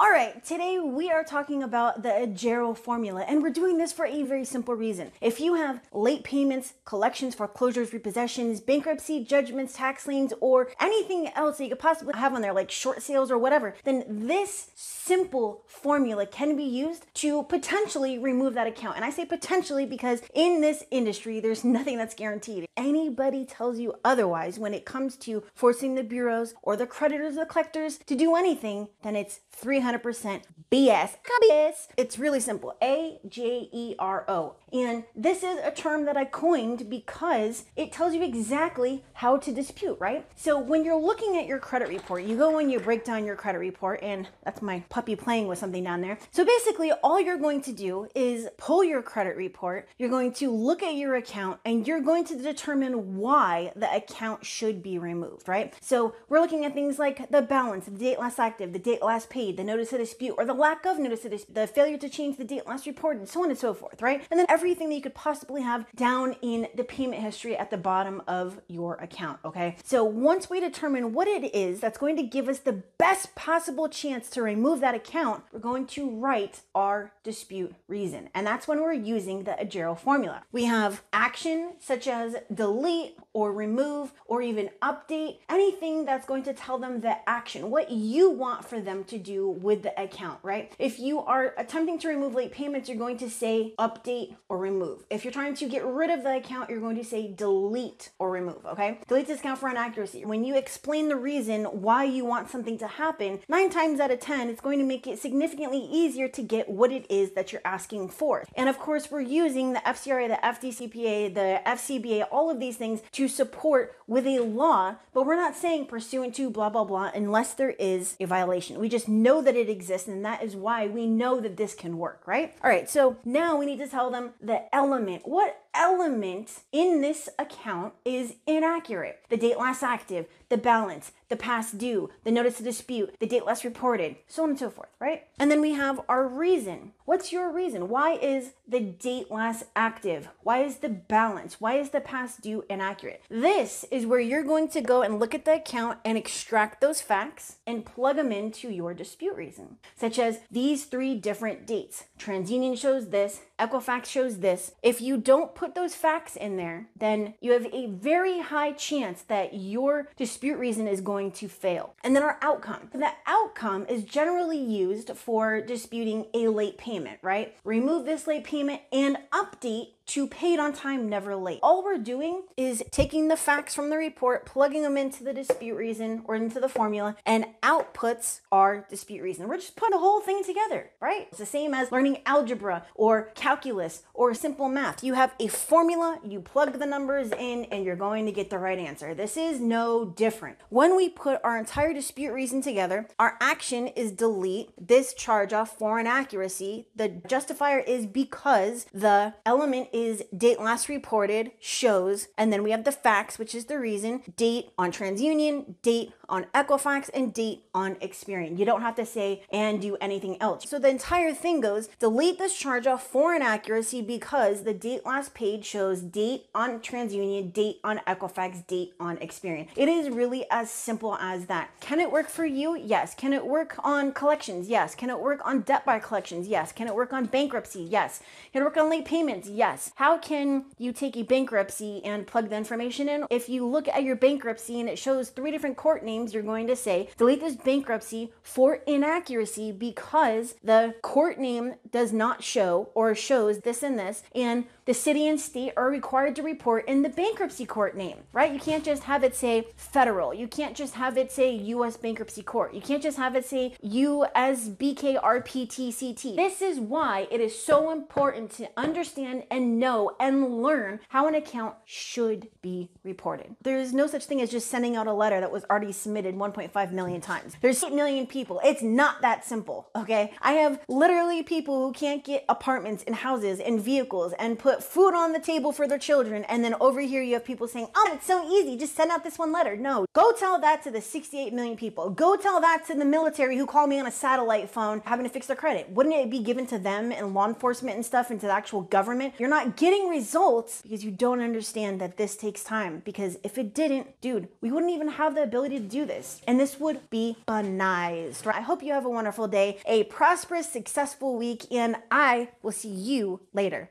All right, today we are talking about the AJERO formula, and we're doing this for a very simple reason. If you have late payments, collections, foreclosures, repossessions, bankruptcy, judgments, tax liens, or anything else that you could possibly have on there, like short sales or whatever, then this simple formula can be used to potentially remove that account. And I say potentially because in this industry, there's nothing that's guaranteed. Anybody tells you otherwise when it comes to forcing the bureaus or the creditors or the collectors to do anything, then it's 300% BS. BS. It's really simple. A J E R O. And this is a term that I coined because it tells you exactly how to dispute, right? So when you're looking at your credit report, you go and you break down your credit report, and that's my puppy playing with something down there. So basically, all you're going to do is pull your credit report, you're going to look at your account, and you're going to determine why the account should be removed, right? So we're looking at things like the balance, the date last active, the date last paid, the notice of dispute, or the lack of notice of dispute, the failure to change the date last reported, so on and so forth, right? And then everything that you could possibly have down in the payment history at the bottom of your account, okay? So once we determine what it is that's going to give us the best possible chance to remove that account, we're going to write our dispute reason. And that's when we're using the AJERO formula. We have action such as delete or remove or even update, anything that's going to tell them the action, what you want for them to do with the account, right? If you are attempting to remove late payments, you're going to say update or remove. If you're trying to get rid of the account, you're going to say delete or remove, okay? Delete this account for inaccuracy. When you explain the reason why you want something to happen, nine times out of 10, it's going to make it significantly easier to get what it is that you're asking for. And of course, we're using the FCRA, the FDCPA, the FCBA, all of these things to support with a law, but we're not saying pursuant to blah, blah, blah, unless there is a violation. We just know that it exists, and that is why we know that this can work, right? All right, so now we need to tell them the element. What element in this account is inaccurate? The date last active, the balance, the past due, the notice of dispute, the date last reported, so on and so forth, right? And then we have our reason. What's your reason? Why is the date last active? Why is the balance? Why is the past due inaccurate? This is where you're going to go and look at the account and extract those facts and plug them into your dispute reason, such as these three different dates. TransUnion shows this, Equifax shows this. If you don't put those facts in there, then you have a very high chance that your dispute reason is going to fail. And then our outcome. The outcome is generally used for disputing a late payment, right? Remove this late payment and update to paid on time, never late. All we're doing is taking the facts from the report, plugging them into the dispute reason or into the formula, and outputs our dispute reason. We're just putting the whole thing together, right? It's the same as learning algebra or calculus or simple math. You have a formula, you plug the numbers in, and you're going to get the right answer. This is no different. When we put our entire dispute reason together, our action is delete this charge off for inaccuracy. The justifier is because the element is date last reported, shows, and then we have the facts, which is the reason, date on TransUnion, date on Equifax, and date on Experian. You don't have to say and do anything else. So the entire thing goes delete this charge off for inaccuracy because the date last paid shows date on TransUnion, date on Equifax, date on Experian. It is really as simple as that. Can it work for you? Yes. Can it work on collections? Yes. Can it work on debt by collections? Yes. Can it work on bankruptcy? Yes. Can it work on late payments? Yes. How can you take a bankruptcy and plug the information in? If you look at your bankruptcy and it shows three different court names, you're going to say delete this bankruptcy for inaccuracy because the court name does not show or shows this and this, and the city and state are required to report in the bankruptcy court name, right? You can't just have it say federal. You can't just have it say U.S. Bankruptcy Court. You can't just have it say USBKRPTCT. This is why it is so important to understand and know and learn how an account should be reported. There is no such thing as just sending out a letter that was already submitted 1.5 million times. There's 8 million people. It's not that simple, okay? I have literally people who can't get apartments and houses and vehicles and put food on the table for their children. And then over here, you have people saying, oh, it's so easy. Just send out this one letter. No, go tell that to the 68 million people. Go tell that to the military who call me on a satellite phone having to fix their credit. Wouldn't it be given to them and law enforcement and stuff and to the actual government? You're not getting results because you don't understand that this takes time. Because if it didn't, dude, we wouldn't even have the ability to do do this. And this would be banized. I hope you have a wonderful day, a prosperous, successful week, and I will see you later.